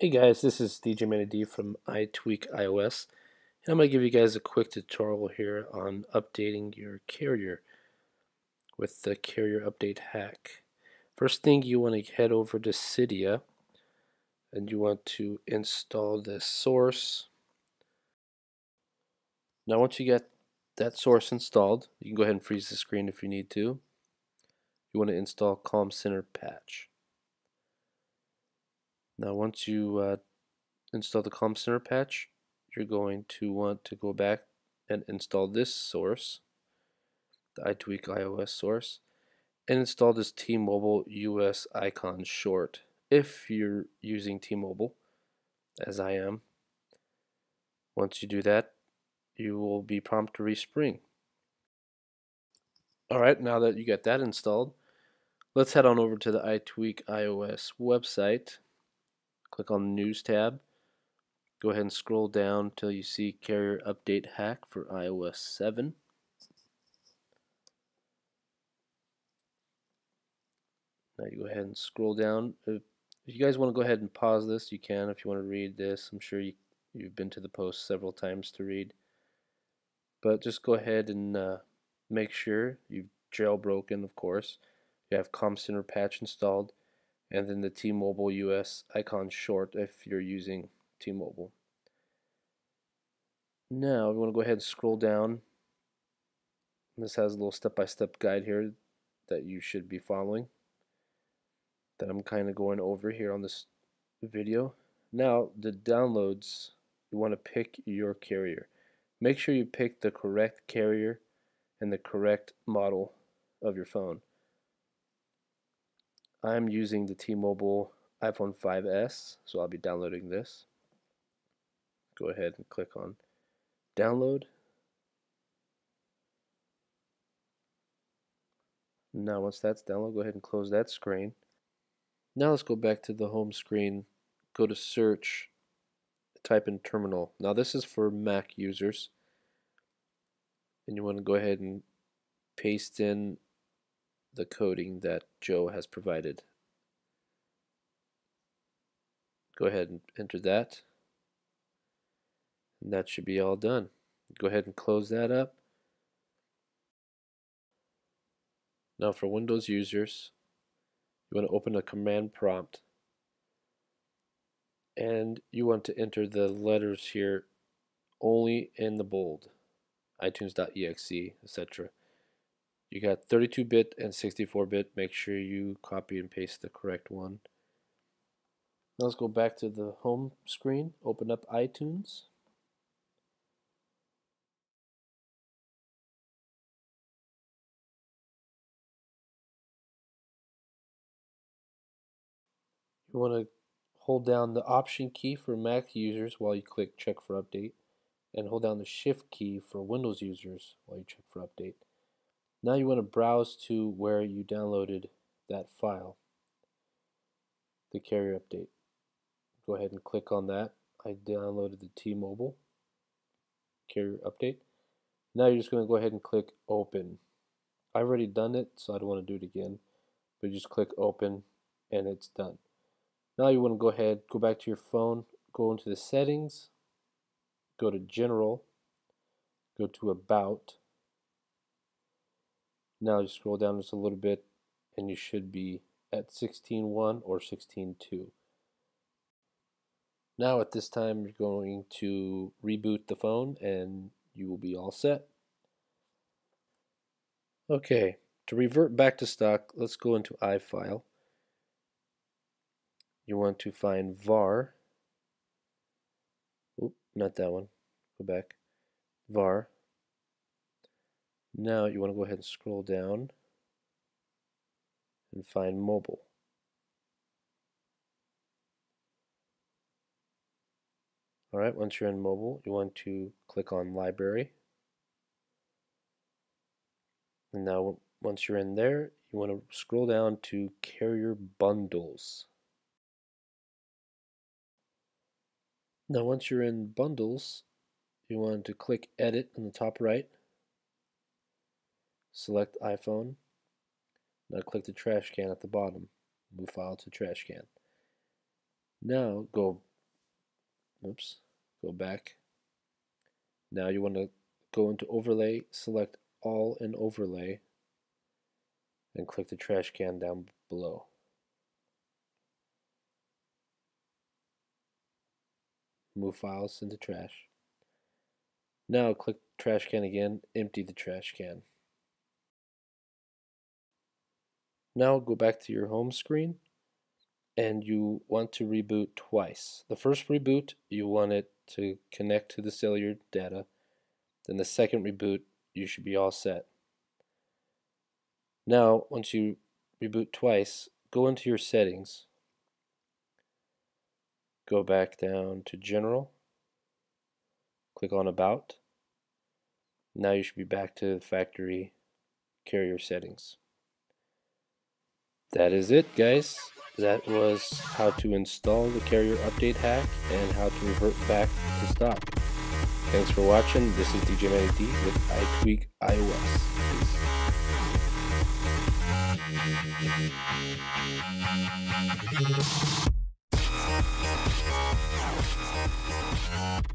Hey guys, this is DJ Manny D from iTweak iOS, and I'm going to give you guys a quick tutorial here on updating your carrier with the carrier update hack. First thing you want to head over to Cydia and you want to install the source. Now once you get that source installed, you can go ahead and freeze the screen if you need to. You want to install CommCenter Patch. Now once you uh, install the CommCenter patch, you're going to want to go back and install this source, the iTweak iOS source, and install this T-Mobile US icon short if you're using T-Mobile, as I am. Once you do that, you will be prompted to respring. Alright, now that you got that installed, let's head on over to the iTweak iOS website click on the News tab. Go ahead and scroll down until you see Carrier Update Hack for iOS 7. Now you go ahead and scroll down. If you guys want to go ahead and pause this, you can if you want to read this. I'm sure you, you've been to the post several times to read. But just go ahead and uh, make sure you've jailbroken, of course. You have CommCenter patch installed and then the T-Mobile US icon short if you're using T-Mobile. Now we want to go ahead and scroll down. This has a little step-by-step -step guide here that you should be following that I'm kind of going over here on this video. Now the downloads, you want to pick your carrier. Make sure you pick the correct carrier and the correct model of your phone. I'm using the T-Mobile iPhone 5S, so I'll be downloading this. Go ahead and click on download. Now once that's downloaded, go ahead and close that screen. Now let's go back to the home screen, go to search, type in terminal. Now this is for Mac users. And you want to go ahead and paste in the coding that Joe has provided. Go ahead and enter that. And that should be all done. Go ahead and close that up. Now for Windows users, you want to open a command prompt and you want to enter the letters here only in the bold itunes.exe etc you got 32-bit and 64-bit. Make sure you copy and paste the correct one. Now let's go back to the home screen. Open up iTunes. You want to hold down the Option key for Mac users while you click Check for Update, and hold down the Shift key for Windows users while you check for Update. Now you want to browse to where you downloaded that file, the carrier update. Go ahead and click on that. I downloaded the T-Mobile carrier update. Now you're just going to go ahead and click open. I've already done it, so I don't want to do it again. But just click open and it's done. Now you want to go ahead, go back to your phone, go into the settings, go to general, go to about, now you scroll down just a little bit and you should be at 16.1 or 16.2. Now at this time you're going to reboot the phone and you will be all set. Okay, to revert back to stock, let's go into iFile. You want to find var. Oop, not that one. Go back. var now you want to go ahead and scroll down and find mobile. Alright, once you're in mobile, you want to click on library. And now once you're in there, you want to scroll down to carrier bundles. Now once you're in bundles, you want to click edit in the top right Select iPhone. Now click the trash can at the bottom. Move file to trash can. Now go oops, go back. Now you want to go into overlay, select all and overlay, and click the trash can down below. Move files into trash. Now click trash can again, empty the trash can. Now go back to your home screen and you want to reboot twice. The first reboot, you want it to connect to the cellular data. Then the second reboot, you should be all set. Now, once you reboot twice, go into your settings. Go back down to General. Click on About. Now you should be back to the factory carrier settings. That is it, guys. That was how to install the carrier update hack and how to revert back to stock. Thanks for watching. This is DJ Manny D with iTweak iOS. Peace.